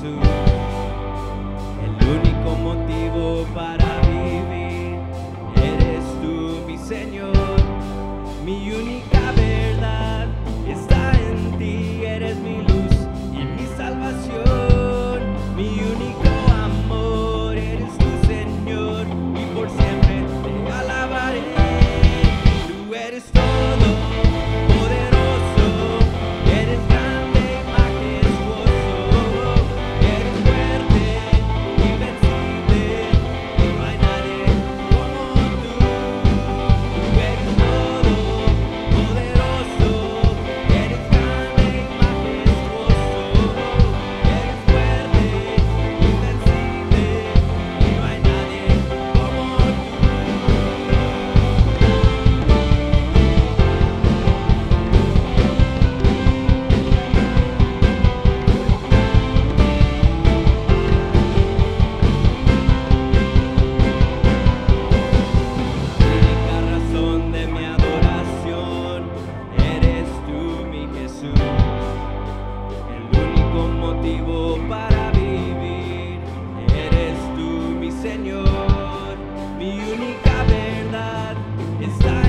soon. la verdad está